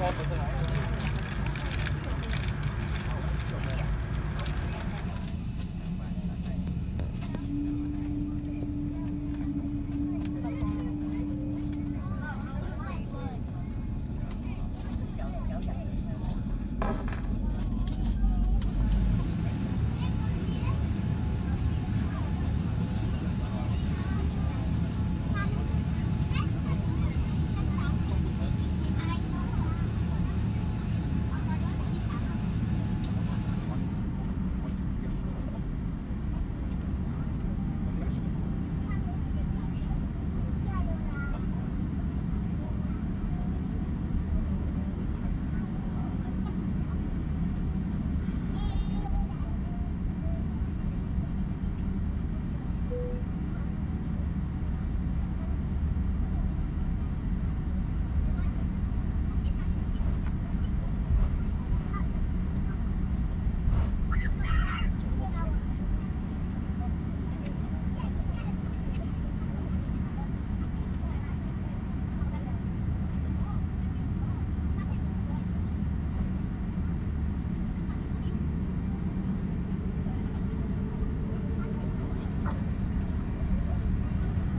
four person